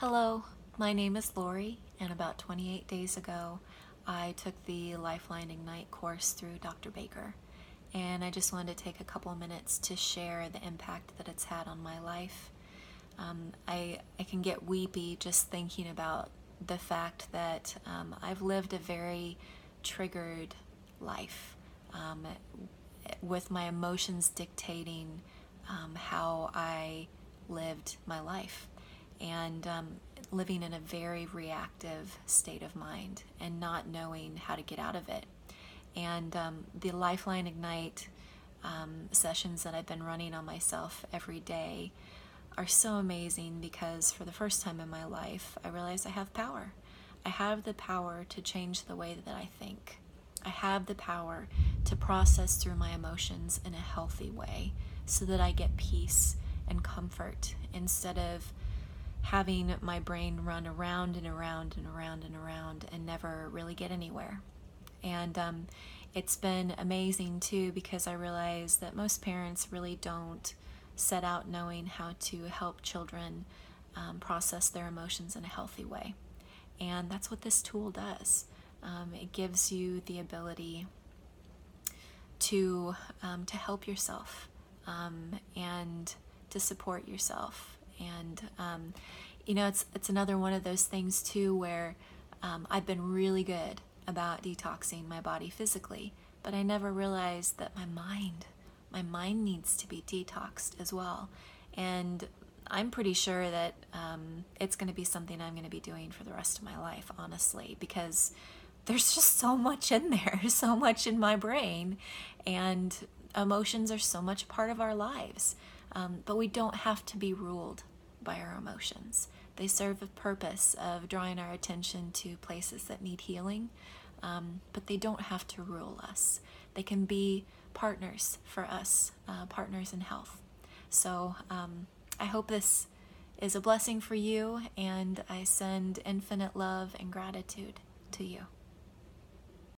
Hello, my name is Lori, and about 28 days ago, I took the Lifeline Ignite course through Dr. Baker. And I just wanted to take a couple minutes to share the impact that it's had on my life. Um, I, I can get weepy just thinking about the fact that um, I've lived a very triggered life um, with my emotions dictating um, how I lived my life and um, living in a very reactive state of mind and not knowing how to get out of it. And um, the Lifeline Ignite um, sessions that I've been running on myself every day are so amazing because for the first time in my life, I realize I have power. I have the power to change the way that I think. I have the power to process through my emotions in a healthy way so that I get peace and comfort instead of having my brain run around and around and around and around and never really get anywhere. And um, it's been amazing too because I realize that most parents really don't set out knowing how to help children um, process their emotions in a healthy way. And that's what this tool does. Um, it gives you the ability to um, to help yourself um, and to support yourself and um, you know it's it's another one of those things too where um, I've been really good about detoxing my body physically, but I never realized that my mind, my mind needs to be detoxed as well, and I'm pretty sure that um, it's going to be something I'm going to be doing for the rest of my life, honestly, because there's just so much in there, so much in my brain, and emotions are so much part of our lives. Um, but we don't have to be ruled by our emotions. They serve a purpose of drawing our attention to places that need healing, um, but they don't have to rule us. They can be partners for us, uh, partners in health. So um, I hope this is a blessing for you, and I send infinite love and gratitude to you.